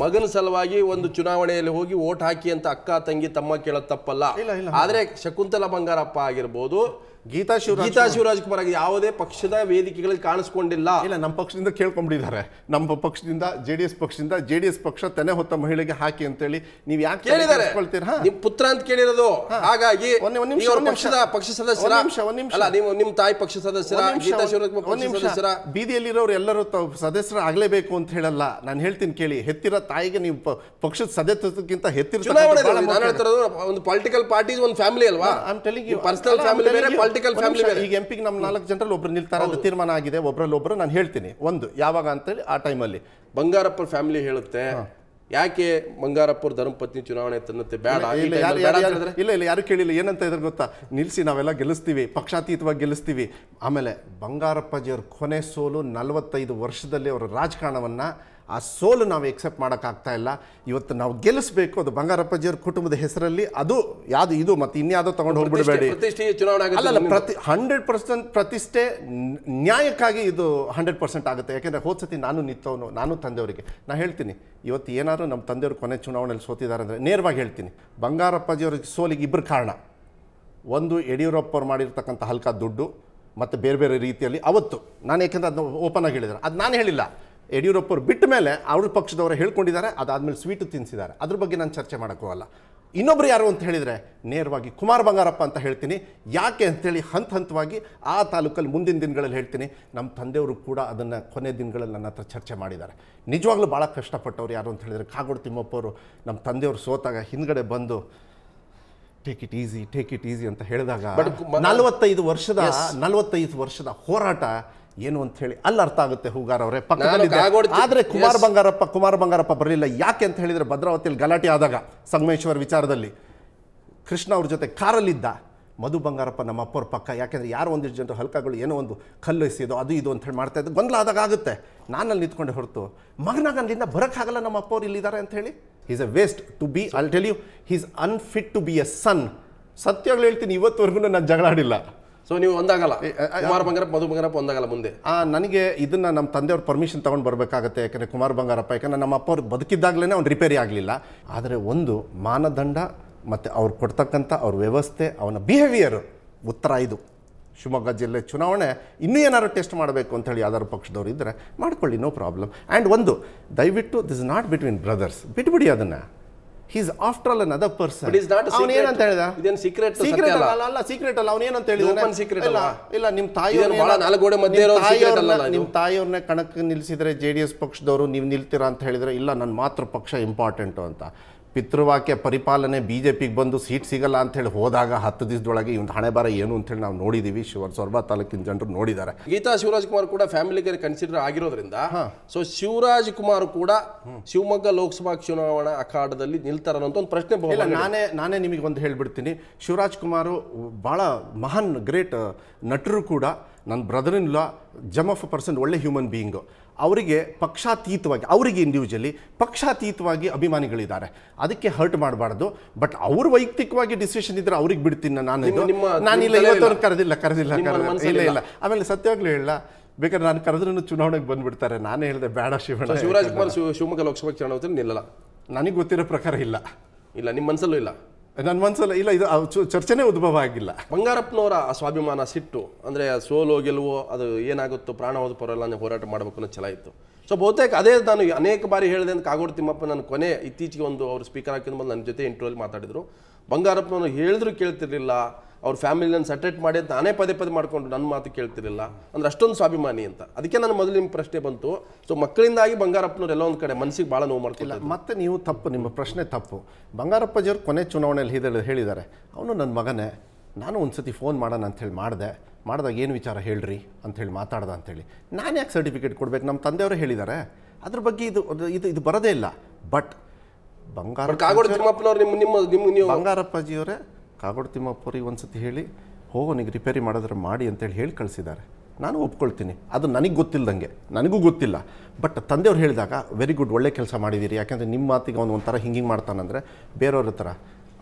ಮಗನ ಸಲುವಾಗಿ ಒಂದು ಚುನಾವಣೆಯಲ್ಲಿ ಹೋಗಿ ಓಟ್ ಹಾಕಿ ಅಂತ ಅಕ್ಕ ತಂಗಿ ತಮ್ಮ ಕೇಳೋದು ತಪ್ಪಲ್ಲ. ಆದ್ರೆ ಶಕುಂತಲಾ ಬಂಗಾರಪ್ಪ ಆಗಿರ್ಬೋದು ಗೀತಾ ಶಿವರಾಜ್ ಗೀತಾ ಶಿವರಾಜ್ ಕುಮಾರ್ ಆಗಿ ಯಾವುದೇ ಪಕ್ಷದ ವೇದಿಕೆಗಳಲ್ಲಿ ಕಾಣಿಸ್ಕೊಂಡಿಲ್ಲ. ಇಲ್ಲ ನಮ್ಮ ಪಕ್ಷದಿಂದ ಕೇಳ್ಕೊಂಡ್ಬಿಟ್ಟಿದ್ದಾರೆ ನಮ್ಮ ಪಕ್ಷದಿಂದ ಜೆ ಡಿ ಎಸ್ ಪಕ್ಷದಿಂದ ಜೆ ಡಿ ಎಸ್ ಪಕ್ಷ ತೆನೆ ಹೊತ್ತ ಮಹಿಳೆಗೆ ಹಾಕಿ ಅಂತೇಳಿ ನೀವು ಯಾಕೆ ಕೇಳಿದ್ದಾರೆ. ನಿಮ್ ಪುತ್ರ ಅಂತ ಕೇಳಿರೋದು. ಹಾಗಾಗಿ. ಪಕ್ಷದ ಪಕ್ಷ ಸದಸ್ಯರ ಅಲ್ಲ ನೀವು ನಿಮ್ ತಾಯಿ ಪಕ್ಷ ಸದಸ್ಯರ ಒಂದ್ ನಿಮಿಷ, ಗೀತಾ ಶಿವರಾಜ್ ಕುಮಾರ್. ಸದಸ್ಯರ ಬೀದಿಯಲ್ಲಿರೋರು ಎಲ್ಲರೂ ಸದಸ್ಯರ ಸದಸ್ಯರು ಆಗ್ಲೇಬೇಕು ಅಂತ ಹೇಳಲ್ಲ. ನಾನು ಹೇಳ್ತೀನಿ ಕೇಳಿ. ಹೆತ್ತಿರ ತಾಯಿಗೆ ನೀವು ಪ- ಪಕ್ಷದ ಸದಸ್ಯತ್ವಕ್ಕಿಂತ ಹೆತ್ತಿರ ನಾನು ಹೇಳ್ತಿರೋದು ಒಂದು ಪೊಲಿಟಿಕಲ್ ಪಾರ್ಟಿ ಒಂದು ಫ್ಯಾಮಿಲಿ ಅಲ್ವಾ? ಪರ್ಸನಲ್ ಫ್ಯಾಮಿಲಿ ಬೇರೆ ಪೊಲಿಟಿಕಲ್ ಫ್ಯಾಮಿಲಿ ಈಗ ಎಂಪಿಗೆ ನಮ್ಮ ನಾಲ್ಕು ಜನರಲ್ಲಿ ಒಬ್ರು ನಿಲ್ತಾರೆ ಅದು ತೀರ್ಮಾನ ಆಗಿದೆ ಒಬ್ರಲ್ಲಿ ಒಬ್ರು ನಾನು ಹೇಳ್ತೀನಿ. ಒಂದು ಯಾವಾಗ ಅಂತೇಳಿ ಆ ಟೈಮಲ್ಲಿ ಬಂಗಾರಪ್ಪ ಫ್ಯಾಮಿಲಿ ಹೇಳುತ್ತೆ ಯಾಕೆ ಬಂಗಾರಪ್ಪ ಧರ್ಮಪತ್ನಿ ಚುನಾವಣೆ ತನ್ನುತ್ತೆ ಬೇಡ ಇಲ್ಲ ಇಲ್ಲ ಯಾರು ಕೇಳಿಲ್ಲ ಏನಂತ ಇದ್ರೆ ಗೊತ್ತಾ? ನಿಲ್ಸಿ ನಾವೆಲ್ಲ ಗೆಲ್ಲಿಸ್ತೀವಿ ಪಕ್ಷಾತೀತವಾಗಿ ಗೆಲ್ಲಿಸ್ತೀವಿ. ಆಮೇಲೆ ಬಂಗಾರಪ್ಪಾಜಿಯವ್ರ ಕೊನೆ ಸೋಲು ನಲವತ್ತೈದು ವರ್ಷದಲ್ಲಿ ಅವರ ರಾಜಕಾರಣವನ್ನ ಆ ಸೋಲು ನಾವು ಎಕ್ಸೆಪ್ಟ್ ಮಾಡೋಕ್ಕಾಗ್ತಾ ಇಲ್ಲ. ಇವತ್ತು ನಾವು ಗೆಲ್ಲಿಸಬೇಕು ಅದು ಬಂಗಾರಪ್ಪಜಿಯವ್ರ ಕುಟುಂಬದ ಹೆಸರಲ್ಲಿ. ಅದು ಯಾವುದು ಇದು ಮತ್ತು ಇನ್ಯಾವುದೋ ತೊಗೊಂಡು ಹೋಗ್ಬಿಡಬೇಡಿ. ಅಲ್ಲ ಪ್ರತಿ ಹಂಡ್ರೆಡ್ ಪರ್ಸೆಂಟ್ ಪ್ರತಿಷ್ಠೆ ನ್ಯಾಯಕ್ಕಾಗಿ ಇದು ಹಂಡ್ರೆಡ್ ಪರ್ಸೆಂಟ್ ಆಗುತ್ತೆ. ಯಾಕೆಂದರೆ ಹೋದ ಸತಿ ನಾನು ನಿಂತವನು ನಾನು ತಂದೆಯವರಿಗೆ. ನಾನು ಹೇಳ್ತೀನಿ ಇವತ್ತು ಏನಾದರೂ ನಮ್ಮ ತಂದೆಯವರು ಕೊನೆ ಚುನಾವಣೆಯಲ್ಲಿ ಸೋತಿದ್ದಾರೆ ಅಂದರೆ ನೇರವಾಗಿ ಹೇಳ್ತೀನಿ. ಬಂಗಾರಪ್ಪಜಿಯವ್ರ ಸೋಲಿಗೆ ಇಬ್ಬರು ಕಾರಣ. ಒಂದು ಯಡಿಯೂರಪ್ಪ ಅವ್ರು ಮಾಡಿರ್ತಕ್ಕಂಥ ಹಲ್ಕ ದುಡ್ಡು ಮತ್ತು ಬೇರೆ ಬೇರೆ ರೀತಿಯಲ್ಲಿ ಅವತ್ತು. ನಾನು ಯಾಕೆಂದ್ರೆ ಅದನ್ನ ಓಪನ್ ಆಗಿ ಹೇಳಿದ್ದಾರೆ ಅದು ನಾನು ಹೇಳಿಲ್ಲ. ಯಡಿಯೂರಪ್ಪ ಅವ್ರು ಬಿಟ್ಟ ಮೇಲೆ ಅವ್ರ ಪಕ್ಷದವರು ಹೇಳ್ಕೊಂಡಿದ್ದಾರೆ ಅದಾದ್ಮೇಲೆ ಸ್ವೀಟು ತಿನ್ನಿಸಿದ್ದಾರೆ ಅದ್ರ ಬಗ್ಗೆ ನಾನು ಚರ್ಚೆ ಮಾಡೋಕ್ಕೂ ಅಲ್ಲ. ಇನ್ನೊಬ್ರು ಯಾರು ಅಂತ ಹೇಳಿದರೆ ನೇರವಾಗಿ ಕುಮಾರ್ ಬಂಗಾರಪ್ಪ ಅಂತ ಹೇಳ್ತೀನಿ. ಯಾಕೆ ಅಂತೇಳಿ ಹಂತ ಹಂತವಾಗಿ ಆ ತಾಲೂಕಲ್ಲಿ ಮುಂದಿನ ದಿನಗಳಲ್ಲಿ ಹೇಳ್ತೀನಿ. ನಮ್ಮ ತಂದೆಯವರು ಕೂಡ ಅದನ್ನು ಕೊನೆ ದಿನಗಳಲ್ಲಿ ನನ್ನ ಹತ್ರ ಚರ್ಚೆ ಮಾಡಿದ್ದಾರೆ. ನಿಜವಾಗ್ಲೂ ಭಾಳ ಕಷ್ಟಪಟ್ಟವ್ರು ಯಾರು ಅಂತ ಹೇಳಿದರೆ ಕಾಗೋಡು ತಿಮ್ಮಪ್ಪ ಅವರು ನಮ್ಮ ತಂದೆಯವರು ಸೋತಾಗ ಹಿಂದ್ಗಡೆ ಬಂದು take it easy take it easy ಅಂತ ಹೇಳಿದಾಗ ನಲವತ್ತೈದು ವರ್ಷದ ನಲವತ್ತೈದು ವರ್ಷದ ಹೋರಾಟ ಏನು ಅಂತ ಹೇಳಿ ಅಲ್ಲಿ ಅರ್ಥ ಆಗುತ್ತೆ ಹೂಗಾರ್ ಅವರೇ ಪಕ್ಕದಲ್ಲಿದೆ ಆದ್ರೆ ಕುಮಾರ್ ಬಂಗಾರಪ್ಪ ಕುಮಾರ್ ಬಂಗಾರಪ್ಪ ಬರಲಿಲ್ಲ. ಯಾಕೆ ಅಂತ ಹೇಳಿದ್ರೆ ಭದ್ರಾವತಿಯಲ್ಲಿ ಗಲಾಟೆ ಆದಾಗ ಸಂಗಮೇಶ್ವರ್ ವಿಚಾರದಲ್ಲಿ ಕೃಷ್ಣ ಅವ್ರ ಜೊತೆ ಕಾರಲ್ಲಿದ್ದ. ಮಧು ಬಂಗಾರಪ್ಪ ನಮ್ಮ ಅಪ್ಪರ ಪಕ್ಕ. ಯಾಕೆಂದ್ರೆ ಯಾರು ಒಂದಿಷ್ಟು ಜನರು ಹಲ್ಕಗಳು ಏನೋ ಒಂದು ಕಲ್ಲು ಎಸೆಯೋದು ಅದು ಇದು ಅಂತ ಹೇಳಿ ಮಾಡ್ತಾ ಇದ್ದು. ಗೊಂದಲ ಆದಾಗ ಆಗುತ್ತೆ. ನಾನು ಅಲ್ಲಿ ನಿಂತ್ಕೊಂಡೆ ಹೊರತು ಮಗನಾಗ ಅಲ್ಲಿಂದ ಬರೋಕ್ಕಾಗಲ್ಲ ನಮ್ಮ ಅಪ್ಪವ್ರು ಇಲ್ಲಿದ್ದಾರೆ ಅಂತ ಹೇಳಿ. Is a waste to be I'll tell you he's unfit to be a son ಸತ್ಯಗಳು ಹೇಳ್ತೀನಿ ಇವತ್ತುವರೆಗೂ ನಾನು ಜಗಳ ಆಡಿಲ್ಲ. ಸೊ ನೀವು ಒಂದಾಗಲ್ಲ. ಕುಮಾರ್ ಬಂಗಾರಪ್ಪ ಮಧು ಬಂಗಾರಪ್ಪ ಒಂದಾಗಲ್ಲ ಮುಂದೆ. ಆ, ನನಗೆ ಇದನ್ನ ನಮ್ಮ ತಂದೆಯವ್ರ ಪರ್ಮಿಷನ್ ತಗೊಂಡು ಬರಬೇಕಾಗತ್ತೆ. ಯಾಕಂದರೆ ಕುಮಾರ್ ಬಂಗಾರಪ್ಪ ಯಾಕಂದ್ರೆ ನಮ್ಮ ಅಪ್ಪ ಅವ್ರು ಬದುಕಿದ್ದಾಗಲೇ ಅವ್ನು ರಿಪೇರಿ ಆಗಲಿಲ್ಲ. ಆದರೆ ಒಂದು ಮಾನದಂಡ ಮತ್ತು ಅವ್ರು ಕೊಡ್ತಕ್ಕಂಥ ಅವ್ರ ವ್ಯವಸ್ಥೆ ಅವನ ಬಿಹೇವಿಯರು ಉತ್ತರ ಇದು. ಶಿವಮೊಗ್ಗ ಜಿಲ್ಲೆ ಚುನಾವಣೆ ಇನ್ನೂ ಏನಾದ್ರು ಟೆಸ್ಟ್ ಮಾಡಬೇಕು ಅಂತ ಹೇಳಿ ಯಾವ್ದಾದ್ರು ಪಕ್ಷದವ್ರು ಇದ್ದರೆ ಮಾಡ್ಕೊಳ್ಳಿ ನೋ ಪ್ರಾಬ್ಲಮ್ ಆ್ಯಂಡ್ ಒಂದು ದಯವಿಟ್ಟು ದಿಸ್ ನಾಟ್ ಬಿಟ್ವೀನ್ ಬ್ರದರ್ಸ್ ಬಿಟ್ಬಿಡಿ ಅದನ್ನು. He's after all other person But is not a ಅವನು secret. ಏನಂತ ಹೇಳಿದ ಇದೇನು ಸತ್ಯ ಸೀಕ್ರೆಟ್ ಅಲ್ಲ. ಅಲ್ಲ ಅಲ್ಲ ಸೀಕ್ರೆಟ್ ಅಲ್ಲ ಅವನೇನಂತ ಇದು ಹೇಳಿದ open secret ಇಲ್ಲ ನಿಮ್ಮ ಇದೇನು ಬಹಳ ನಾಲ್ಕು ಗೋಡೆ ಮಧ್ಯೆ ಇರೋ. ನಿಮ್ಮ ತಾಯಿಯವ್ರನ್ನ ಕಣಕ್ಕೆ ನಿಲ್ಲಿಸಿದ್ರೆ ಜೆ ಡಿ ಎಸ್ ಪಕ್ಷದವರು ನೀವು ನಿಲ್ತೀರಾ ಅಂತ ಹೇಳಿದ್ರೆ ಇಲ್ಲ ನನ್ನ ಮಾತೃ ಪಕ್ಷ ಇಂಪಾರ್ಟೆಂಟು ಅಂತ ಪಿತೃವಾಕ್ಯ ಪರಿಪಾಲನೆ ಬಿ ಜೆ ಪಿಗೆ ಬಂದು ಸೀಟ್ ಸಿಗಲ್ಲ ಅಂತ ಹೇಳಿ ಹೋದಾಗ ಹತ್ತು ದಿವಸದೊಳಗೆ ಇವ್ನ ಹಣೆ ಬರ ಏನು ಅಂತೇಳಿ ನಾವು ನೋಡಿದ್ದೀವಿ ಶಿವರ್ ಸೊರಬ ತಾಲೂಕಿನ ಜನರು ನೋಡಿದ್ದಾರೆ. ಗೀತಾ ಶಿವರಾಜ್ ಕುಮಾರ್ ಕೂಡ ಫ್ಯಾಮಿಲಿಗೆ ಕನ್ಸಿಡರ್ ಆಗಿರೋದ್ರಿಂದ ಸೊ ಶಿವರಾಜ್ ಕುಮಾರ್ ಕೂಡ ಶಿವಮೊಗ್ಗ ಲೋಕಸಭಾ ಚುನಾವಣಾ ಅಖಾಡದಲ್ಲಿ ನಿಲ್ತಾರ ಅಂತ ಒಂದು ಪ್ರಶ್ನೆ ನಾನೇ ನಾನೇ ನಿಮಗೆ ಒಂದು ಹೇಳ್ಬಿಡ್ತೀನಿ. ಶಿವರಾಜ್ ಕುಮಾರು ಭಾಳ ಮಹಾನ್ ಗ್ರೇಟ್ ನಟರು ಕೂಡ ನನ್ನ brother in law gem of a person ಒಳ್ಳೆ ಹ್ಯೂಮನ್ ಬೀಯಿಂಗು ಅವರಿಗೆ ಪಕ್ಷಾತೀತವಾಗಿ ಅವರಿಗೆ ಇಂಡಿವಿಜುವಲಿ ಪಕ್ಷಾತೀತವಾಗಿ ಅಭಿಮಾನಿಗಳಿದ್ದಾರೆ. ಅದಕ್ಕೆ ಹರ್ಟ್ ಮಾಡಬಾರ್ದು. ಬಟ್ ಅವ್ರ ವೈಯಕ್ತಿಕವಾಗಿ ಡಿಸಿಷನ್ ಇದ್ರೆ ಅವ್ರಿಗೆ ಬಿಡ್ತೀನಿ ನಾನು ಇದು. ನಿಮ್ಮ- ನಿಮ್ಮ ನಾನು ಇಲ್ಲ ತಲೆಯಲ್ಲಿ ಇವತ್ತವ್ರು ಕರೆದಿಲ್ಲ ಕರೆದಿಲ್ಲ ಇಲ್ಲ ಇಲ್ಲ. ಆಮೇಲೆ ಸತ್ಯವಾಗ್ಲೂ ಹೇಳಲ್ಲ ಬೇಕಾದ್ರೆ ನಾನು ಕರೆದ್ರೂ ಚುನಾವಣೆಗೆ ಬಂದ್ಬಿಡ್ತಾರೆ. ನಾನೇ ಹೇಳಿದೆ ಬೇಡ ಶಿವಣ್ಣ. ಶಿವರಾಜ್ ಕುಮಾರ್ ಶಿವ- ಶಿವಮೊಗ್ಗ ಲೋಕಸಭಾ ಚುನಾವಣೆ ನಿಲ್ಲಲ್ಲ. ನನಗೆ ಗೊತ್ತಿರೋ ಪ್ರಕಾರ ಇಲ್ಲ. ಇಲ್ಲ ನಿಮ್ಮ ಮನಸ್ಸಲ್ಲೂ ಇಲ್ಲ. ನನ್ನ ಮನಸ್ಸಲ್ಲ ಇಲ್ಲ, ಇದು ಚರ್ಚೆನೇ ಉದ್ಭವ ಆಗಿಲ್ಲ. ಬಂಗಾರಪ್ಪನವರ ಆ ಸ್ವಾಭಿಮಾನ ಸಿಟ್ಟು, ಅಂದ್ರೆ ಸೋಲೋ, ಗೆಲುವು, ಅದು ಏನಾಗುತ್ತೋ, ಪ್ರಾಣ ಹೋದ ಪರಲ್ಲ ಹೋರಾಟ ಮಾಡಬೇಕು ಅನ್ನೋ ಛಲ ಇತ್ತು. ಸೊ ಬಹುತೇಕ ಅದೇ ನಾನು ಅನೇಕ ಬಾರಿ ಹೇಳಿದೆ ಅಂತ ಕಾಗೋಡು ತಿಮ್ಮಪ್ಪ ನಾನು ಕೊನೆ ಇತ್ತೀಚೆಗೆ ಒಂದು ಅವರು ಸ್ಪೀಕರ್ ಹಾಕಿದ ಮೇಲೆ ನನ್ನ ಜೊತೆ ಇಂಟರ್ವ್ಯೂಲ್ಲಿ ಮಾತಾಡಿದ್ರು. ಬಂಗಾರಪ್ಪನವರು ಹೇಳಿದ್ರು ಕೇಳ್ತಿರ್ಲಿಲ್ಲ. ಅವ್ರ ಫ್ಯಾಮಿಲಿನ ಸೆಟ್ರೇಟ್ ಮಾಡಿ ಅಂತ ನಾನೇ ಪದೇ ಪದೇ ಮಾಡಿಕೊಂಡು ನನ್ನ ಮಾತು ಕೇಳ್ತಿರಲಿಲ್ಲ. ಅಂದ್ರೆ ಅಷ್ಟೊಂದು ಸ್ವಾಭಿಮಾನಿ ಅಂತ. ಅದಕ್ಕೆ ನನ್ನ ಮೊದಲು ನಿಮ್ಮ ಪ್ರಶ್ನೆ ಬಂತು. ಸೊ ಮಕ್ಕಳಿಂದಾಗಿ ಬಂಗಾರಪ್ಪನವ್ರು ಎಲ್ಲ ಒಂದು ಕಡೆ ಮನಸ್ಸಿಗೆ ಭಾಳ ನೋವು ಮಾಡ್ತಿಲ್ಲ ಮತ್ತೆ ನೀವು ತಪ್ಪು ನಿಮ್ಮ ಪ್ರಶ್ನೆ ತಪ್ಪು. ಬಂಗಾರಪ್ಪಾಜಿಯವ್ರು ಕೊನೆ ಚುನಾವಣೆಯಲ್ಲಿ ಹಿದ ಹೇಳಿದ್ದಾರೆ. ಅವನು ನನ್ನ ಮಗನೇ. ನಾನು ಒಂದು ಸತಿ ಫೋನ್ ಮಾಡೋಣ ಅಂಥೇಳಿ ಮಾಡಿದೆ. ಮಾಡಿದಾಗ ಏನು ವಿಚಾರ ಹೇಳ್ರಿ ಅಂಥೇಳಿ ಮಾತಾಡ್ದ ಅಂಥೇಳಿ. ನಾನು ಯಾಕೆ ಸರ್ಟಿಫಿಕೇಟ್ ಕೊಡಬೇಕು? ನಮ್ಮ ತಂದೆಯವರು ಹೇಳಿದ್ದಾರೆ. ಅದ್ರ ಬಗ್ಗೆ ಇದು ಇದು ಇದು ಬರೋದೇ ಇಲ್ಲ. ಬಟ್ ಬಂಗಾರ ಬಂಗಾರಪ್ಪಾಜಿಯವರೇ ಕಾಗೋಡು ತಿಮ್ಮಪ್ಪರಿಗೆ ಒಂದು ಸತಿ ಹೇಳಿ, ಹೋಗೋ, ನಿಗೆ ರಿಪೇರಿ ಮಾಡಿದ್ರೆ ಮಾಡಿ ಅಂತೇಳಿ ಹೇಳಿ ಕಳಿಸಿದ್ದಾರೆ. ನಾನು ಒಪ್ಕೊಳ್ತೀನಿ. ಅದು ನನಗೆ ಗೊತ್ತಿಲ್ಲದಂಗೆ ನನಗೂ ಗೊತ್ತಿಲ್ಲ. ಬಟ್ ತಂದೆಯವ್ರು ಹೇಳಿದಾಗ, ವೆರಿ ಗುಡ್, ಒಳ್ಳೆ ಕೆಲಸ ಮಾಡಿದ್ದೀರಿ ಯಾಕೆಂದರೆ ನಿಮ್ಮ ಮಾತಿಗೆ ಅವ್ನು ಒಂಥರ ಹಿಂಗಿಂಗೆ ಮಾಡ್ತಾನಂದರೆ ಬೇರೆಯವ್ರ ಹತ್ರ.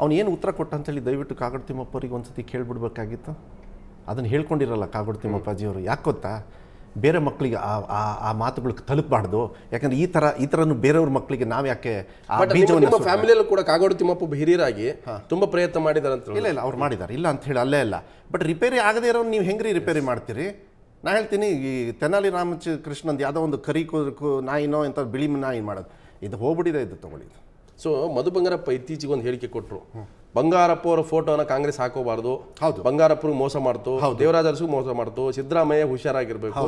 ಅವ್ನು ಏನು ಉತ್ತರ ಕೊಟ್ಟ ಅಂತೇಳಿ ದಯವಿಟ್ಟು ಕಾಗೋಡು ತಿಮ್ಮಪ್ಪರಿಗೆ ಒಂದು ಸತಿ ಕೇಳಿಬಿಡ್ಬೇಕಾಗಿತ್ತು? ಅದನ್ನು ಹೇಳ್ಕೊಂಡಿರಲ್ಲ ಕಾಗೋಡು ತಿಮ್ಮಪ್ಪಾಜಿಯವರು. ಯಾಕೆ ಗೊತ್ತಾ? ಬೇರೆ ಮಕ್ಕಳಿಗೆ ಆ ಆ- ಮಾತುಗಳು ತಲುಪಬಾರ್ದು. ಯಾಕಂದ್ರೆ ಈ ತರ ಈ ಥರನು ಬೇರೆಯವ್ರ ಮಕ್ಕಳಿಗೆ ನಾವು ಯಾಕೆ ಬೀಜವನ್ನು ಸುರ್ಬೇಕು? ಫ್ಯಾಮಿಲಿಯಲ್ಲೂ ಕೂಡ ಕಾಗೋಡು ತಿಮ್ಮಪ್ಪ ಹಿರಿಯರಾಗಿ ತುಂಬಾ ಪ್ರಯತ್ನ ಮಾಡಿದಾರೆ ಅಂತ ಇಲ್ಲ ಇಲ್ಲ ಅವ್ರು ಮಾಡಿದ್ದಾರೆ. ಇಲ್ಲ ಅಂತ ಹೇಳಿ ಅಲ್ಲೇ ಇಲ್ಲ. ಬಟ್ ರಿಪೇರಿ ಆಗದೇ ಇರೋ ನೀವು ಹೆಂಗ್ರಿ ರಿಪೇರಿ ಮಾಡ್ತೀರಿ? ನಾ ಹೇಳ್ತೀನಿ ಈ ತೆನಾಲಿ ರಾಮಚ ಕೃಷ್ಣಂದು ಯಾವುದೋ ಒಂದು ಕರಿ ನಾಯಿನೋ ಇಂಥ ಬಿಳಿ ನಾಯಿ ಮಾಡೋದು. ಇದು ಹೋಗ್ಬಿಟ್ಟಿದೆ ಇದು ತಗೊಳ್ಳಿ ಸೊ ಮಧು ಬಂಗಾರಪ್ಪ ಇತ್ತೀಚೆಗೆ ಒಂದು ಹೇಳಿಕೆ ಕೊಟ್ಟರು ಬಂಗಾರಪ್ಪ ಅವರ ಫೋಟೋನ ಕಾಂಗ್ರೆಸ್ ಹಾಕೋಬಾರ್ದು ಹೌದು. ಬಂಗಾರಪ್ಪರಿಗೆ ಮೋಸ ಮಾಡ್ತು ದೇವರಾಜ ಅರಸು ಮೋಸ ಮಾಡ್ತು ಸಿದ್ದರಾಮಯ್ಯ ಹುಷಾರಾಗಿರ್ಬೇಕು.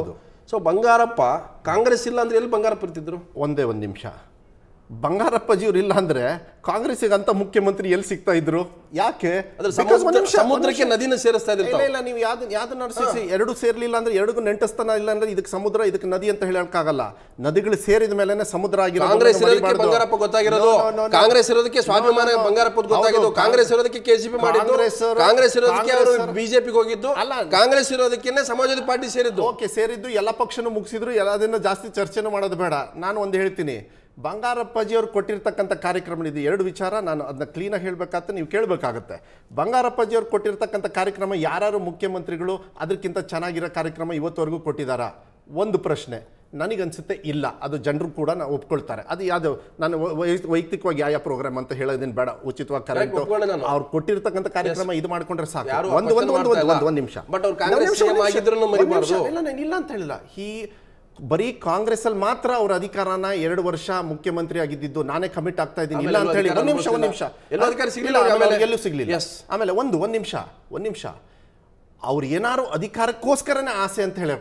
ಸೊ ಬಂಗಾರಪ್ಪ ಕಾಂಗ್ರೆಸ್ ಇಲ್ಲ ಅಂದ್ರೆ ಎಲ್ಲಿ ಬಂಗಾರಪ್ಪ ಇರ್ತಿದ್ರು? ಒಂದೇ ಒಂದು ನಿಮಿಷ. ಬಂಗಾರಪ್ಪಜಿಯವ್ರು ಇಲ್ಲ ಅಂದ್ರೆ ಕಾಂಗ್ರೆಸ್ಗೆ ಅಂತ ಮುಖ್ಯಮಂತ್ರಿ ಎಲ್ಲಿ ಸಿಗ್ತಾ ಇದ್ರು? ಯಾಕೆ? ಸಮುದ್ರಕ್ಕೆ ನದಿನ ಸೇರಿಸ್ತಾ ಇಲ್ಲ ಇದ್ರು ಇಲ್ಲ ನೀವು ಯಾವ್ದು ಯಾವ್ದು ನಡೆಸಿ ಎರಡು ಸೇರ್ಲಿಲ್ಲ ಅಂದ್ರೆ ಎರಡಕ್ಕೂ ನೆಂಟಸ್ತನ ಇಲ್ಲ ಅಂದ್ರೆ ಇದಕ್ಕೆ ಸಮುದ್ರ ಇದಕ್ಕೆ ನದಿ ಅಂತ ಹೇಳಕ್ಕಾಗಲ್ಲ. ನದಿಗಳು ಸೇರಿದ ಮೇಲೆ ಸಮುದ್ರ ಆಗಿರೋದು ಕಾಂಗ್ರೆಸ್ ಬಂಗಾರಪ್ಪ ಗೊತ್ತಾಗಿರೋದು. ಕಾಂಗ್ರೆಸ್ ಇರೋದಕ್ಕೆ ಸ್ವಾಭಿಮಾನ. ಬಂಗಾರಪ್ಪ ಗೊತ್ತಾಗಿದ್ದು. ಕಾಂಗ್ರೆಸ್ ಇರೋದಕ್ಕೆ ಕೆಸಿಪಿ ಮಾಡಿದ್ದು. ಕಾಂಗ್ರೆಸ್ ಇರೋದಕ್ಕೆ ಅವರು- ಬಿಜೆಪಿಗೆ ಹೋಗಿದ್ದು. ಅಲ್ಲ. ಕಾಂಗ್ರೆಸ್ ಇರೋದಕ್ಕೆ ಸಮಾಜವಾದಿ ಪಾರ್ಟಿ ಸೇರಿದ್ದು. ಓಕೆ ಸೇರಿದ್ದು. ಎಲ್ಲ ಪಕ್ಷನೂ ಮುಗಿಸಿದ್ರು. ಎಲ್ಲದನ್ನ ಜಾಸ್ತಿ ಚರ್ಚೆನೂ ಮಾಡೋದು ಬೇಡ. ನಾನು ಒಂದು ಹೇಳ್ತೀನಿ. ಬಂಗಾರಪ್ಪಾಜಿಯವ್ರು ಕೊಟ್ಟಿರ್ತಕ್ಕಂಥ ಕಾರ್ಯಕ್ರಮ ಇದು ಎರಡು ವಿಚಾರ ನಾನು ಅದನ್ನ ಕ್ಲೀನಾಗಿ ಹೇಳಬೇಕಾದ್ರೆ ನೀವು ಕೇಳಬೇಕಾಗತ್ತೆ. ಬಂಗಾರಪ್ಪಾಜಿಯವ್ರು ಕೊಟ್ಟಿರ್ತಕ್ಕಂಥ ಕಾರ್ಯಕ್ರಮ ಯಾರು ಮುಖ್ಯಮಂತ್ರಿಗಳು ಅದಕ್ಕಿಂತ ಚೆನ್ನಾಗಿರೋ ಕಾರ್ಯಕ್ರಮ ಇವತ್ತುವರೆಗೂ ಕೊಟ್ಟಿದ್ದಾರಾ? ಒಂದು ಪ್ರಶ್ನೆ ನನಗನ್ಸುತ್ತೆ ಇಲ್ಲ. ಅದು ಜನರು ಕೂಡ ನಾವು ಒಪ್ಕೊಳ್ತಾರೆ. ಅದು ಯಾವುದು ನಾನು ವೈಯಕ್ತಿಕವಾಗಿ ಯಾವ ಪ್ರೋಗ್ರಾಮ್ ಅಂತ ಹೇಳೋದೇನು ಬೇಡ. ಉಚಿತವಾಗಿ ಕರೆಕ್ಟ್. ಅವ್ರು ಕೊಟ್ಟಿರ್ತಕ್ಕಂಥ ಕಾರ್ಯಕ್ರಮ ಇದು ಮಾಡ್ಕೊಂಡ್ರೆ ಸಾಕು. ಒಂದು ಒಂದು ಒಂದು ಒಂದು ನಿಮಿಷ. ಬಟ್ ಅವ್ರು ಇಲ್ಲ ನಾನು ಇಲ್ಲ ಅಂತ ಹೇಳಿಲ್ಲ. ಈ ಬರೀ ಕಾಂಗ್ರೆಸ್ ಅಲ್ಲಿ ಮಾತ್ರ ಅವ್ರ ಅಧಿಕಾರನ ಎರಡು ವರ್ಷ ಮುಖ್ಯಮಂತ್ರಿ ಆಗಿದ್ದು ನಾನೇ ಕಮಿಟ್ ಆಗ್ತಾ ಇದ್ದೀನಿ. ಇಲ್ಲ ಅಂತ ಹೇಳಿ ಒಂದ್ ನಿಮಿಷ ಒಂದ್ ನಿಮಿಷ. ಎಲ್ಲೂ ಸಿಗ್ಲಿಲ್ಲ ಆಮೇಲೆ ಆಮೇಲೆ. ಎಲ್ಲೂ ಸಿಗ್ಲಿಲ್ಲ. Yes. ಆಮೇಲೆ ಒಂದು ಒಂದ್ ನಿಮಿಷ ಒಂದ್ ನಿಮಿಷ. ಅವ್ರು ಏನಾರು ಅಧಿಕಾರಕ್ಕೋಸ್ಕರನೇ ಆಸೆ ಅಂತ ಹೇಳಿ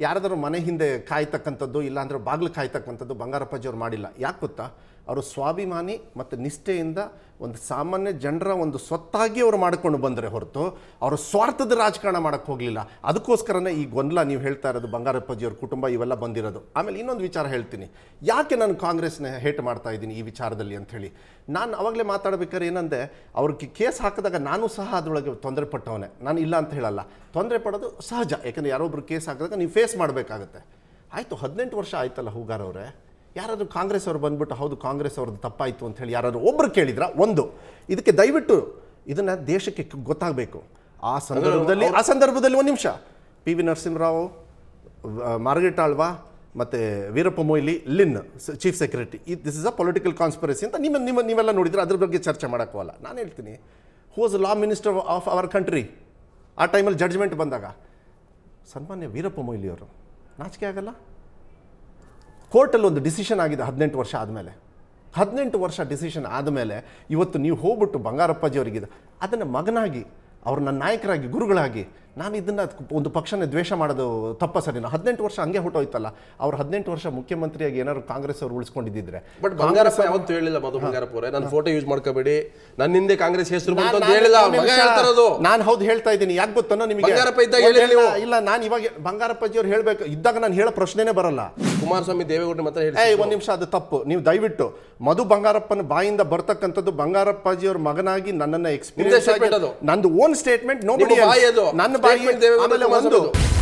ಯಾರಾದರೂ ಮನೆ ಹಿಂದೆ ಕಾಯ್ತಕ್ಕಂಥದ್ದು ಇಲ್ಲಾಂದ್ರೆ ಬಾಗಿಲು ಕಾಯ್ತಕ್ಕಂಥದ್ದು ಬಂಗಾರಪ್ಪಾಜಿಯವ್ರು ಮಾಡಿಲ್ಲ. ಯಾಕೆ ಗೊತ್ತಾ? ಅವರು ಸ್ವಾಭಿಮಾನಿ ಮತ್ತು ನಿಷ್ಠೆಯಿಂದ ಒಂದು ಸಾಮಾನ್ಯ ಜನರ ಒಂದು ಸ್ವತ್ತಾಗಿ ಅವರು ಮಾಡಿಕೊಂಡು ಬಂದರೆ ಹೊರತು ಅವರು ಸ್ವಾರ್ಥದ ರಾಜಕಾರಣ ಮಾಡೋಕ್ಕೆ ಹೋಗಲಿಲ್ಲ. ಅದಕ್ಕೋಸ್ಕರನೇ ಈ ಗೊಂದಲ ನೀವು ಹೇಳ್ತಾ ಇರೋದು ಬಂಗಾರಪ್ಪಜಿಯವ್ರ ಕುಟುಂಬ ಇವೆಲ್ಲ ಬಂದಿರೋದು. ಆಮೇಲೆ ಇನ್ನೊಂದು ವಿಚಾರ ಹೇಳ್ತೀನಿ. ಯಾಕೆ ನಾನು ಕಾಂಗ್ರೆಸ್ನ ಹೇಟ್ ಮಾಡ್ತಾ ಇದ್ದೀನಿ ಈ ವಿಚಾರದಲ್ಲಿ ಅಂಥೇಳಿ? ನಾನು ಅವಾಗಲೇ ಮಾತಾಡ್ಬೇಕಾದ್ರೆ ಏನಂದೆ, ಅವ್ರಿಗೆ ಕೇಸ್ ಹಾಕಿದಾಗ ನಾನು ಸಹ ಅದರೊಳಗೆ ತೊಂದರೆ ಪಟ್ಟವನೇ ನಾನು ಇಲ್ಲ ಅಂತ ಹೇಳಲ್ಲ. ತೊಂದರೆ ಪಡೋದು ಸಹಜ. ಯಾಕಂದರೆ ಯಾರೊಬ್ಬರು ಕೇಸ್ ಹಾಕಿದಾಗ ನೀವು ಫೇಸ್ ಮಾಡಬೇಕಾಗತ್ತೆ. ಆಯಿತು, ಹದಿನೆಂಟು ವರ್ಷ ಆಯ್ತಲ್ಲ ಹೂಗಾರವ್ರೆ ಯಾರಾದರೂ ಕಾಂಗ್ರೆಸ್ ಅವರು ಬಂದ್ಬಿಟ್ಟು ಹೌದು ಕಾಂಗ್ರೆಸ್ ಅವ್ರದ್ದು ತಪ್ಪಾಯಿತು ಅಂತ ಹೇಳಿ ಯಾರಾದರೂ ಒಬ್ಬರು ಕೇಳಿದ್ರ? ಒಂದು. ಇದಕ್ಕೆ ದಯವಿಟ್ಟು ಇದನ್ನು ದೇಶಕ್ಕೆ ಗೊತ್ತಾಗಬೇಕು. ಆ ಸಂದರ್ಭದಲ್ಲಿ ಆ ಸಂದರ್ಭದಲ್ಲಿ ಒಂದು ನಿಮಿಷ. ಪಿ ವಿ ನರಸಿಂಹರಾವ್ ಮಾರ್ಗೆಟ್ ಆಳ್ವಾ ಮತ್ತು ವೀರಪ್ಪ ಮೊಯ್ಲಿ ಲಿನ್ ಚೀಫ್ ಸೆಕ್ರೆಟರಿ. ಈ this is a political conspiracy ಅಂತ ನಿಮ್ಮ ನಿಮ್ಮ ನೀವೆಲ್ಲ ನೋಡಿದ್ರೆ ಅದ್ರ ಬಗ್ಗೆ ಚರ್ಚೆ ಮಾಡೋಕ್ಕಲ್ಲ ನಾನು ಹೇಳ್ತೀನಿ who was law minister of our country ಆ ಟೈಮಲ್ಲಿ ಜಡ್ಜ್ಮೆಂಟ್ ಬಂದಾಗ ಸನ್ಮಾನ್ಯ ವೀರಪ್ಪ ಮೊಯ್ಲಿ ಅವರು ನಾಚಿಕೆ ಆಗಲ್ಲ? ಕೋರ್ಟಲ್ಲಿ ಒಂದು ಡಿಸಿಷನ್ ಆಗಿದೆ ಹದಿನೆಂಟು ವರ್ಷ ಆದಮೇಲೆ. ಹದಿನೆಂಟು ವರ್ಷ ಡಿಸಿಷನ್ ಆದಮೇಲೆ ಇವತ್ತು ನೀವು ಹೋಗ್ಬಿಟ್ಟು ಬಂಗಾರಪ್ಪಾಜಿ ಅವರಿಗಿದೆ, ಅದನ್ನು ಮಗನಾಗಿ, ಅವ್ರನ್ನ ನಾಯಕರಾಗಿ, ಗುರುಗಳಾಗಿ ನಾನು ಇದನ್ನು ಒಂದು ಪಕ್ಷನ ದ್ವೇಷ ಮಾಡೋದು ತಪ್ಪ ಸರಿನಾ ಹದಿನೆಂಟು ವರ್ಷ ಹಂಗೆ ಹುಟ್ಟೋಯ್ತಲ್ಲ. ಅವ್ರು ಹದಿನೆಂಟು ವರ್ಷ ಮುಖ್ಯಮಂತ್ರಿಯಾಗಿ ಏನಾದ್ರು ಕಾಂಗ್ರೆಸ್ ಅವರು ಉಳಿಸ್ಕೊಂಡಿದ್ದಿದ್ರೆ. ಬಟ್ ಬಂಗಾರಪ್ಪ ಯಾವತ್ತೂ ಹೇಳಿಲ್ಲ ಮಧು ಬಂಗಾರಪ್ಪ ಅವರೇ. ನನ್ನ ಫೋಟೋ ಯೂಸ್ ಮಾಡ್ಕೋಬೇಡಿ. ನನ್ನ ಹಿಂದೆ ಕಾಂಗ್ರೆಸ್ ಹೆಸರು ನಾನು ಹೌದು ಹೇಳ್ತಾ ಇದ್ದೀನಿ. ಯಾಕೆ ಗೊತ್ತನೋ ನಿಮಗೆ? ಬಂಗಾರಪ್ಪ ಇದ್ದಾಗ ಹೇಳಿ ಇಲ್ಲ, ನಾನು ಇವಾಗ ಬಂಗಾರಪ್ಪಾಜಿ ಅವ್ರು ಹೇಳ್ಬೇಕು. ಇದ್ದಾಗ ನಾನು ಹೇಳೋ ಪ್ರಶ್ನೆನೇ ಬರಲ್ಲ. ಕುಮಾರಸ್ವಾಮಿ ದೇವೇಗೌಡ ಮಾತ್ರ ಹೇಳಿ ಒಂದು ನಿಮಿಷ ಅದು ತಪ್ಪು. ನೀವು ದಯವಿಟ್ಟು ಮಧು ಬಂಗಾರಪ್ಪನ ಬಾಯಿಂದ ಬರ್ತಕ್ಕಂಥದ್ದು ಬಂಗಾರಪ್ಪಾಜಿ ಅವ್ರ ಮಗನಾಗಿ ನನ್ನನ್ನ ಎಕ್ಸ್ಪೀರಿಯನ್ಸ್. ನಂದು ಓನ್ ಸ್ಟೇಟ್ಮೆಂಟ್ ನೋಡಿ ಅದು. ನನ್ನ Statement ದೇವೇಗೌಡ ಆಮೇಲೆ ಒಂದು ಕುಮಾರಸ್ವಾಮಿದು.